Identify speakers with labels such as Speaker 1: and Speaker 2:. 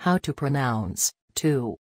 Speaker 1: How to pronounce. Two.